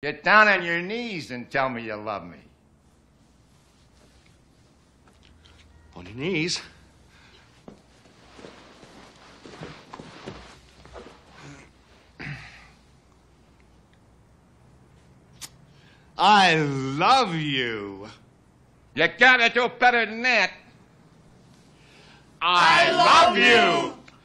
Get down on your knees and tell me you love me. On your knees. I love you. You gotta do better than that. I love you.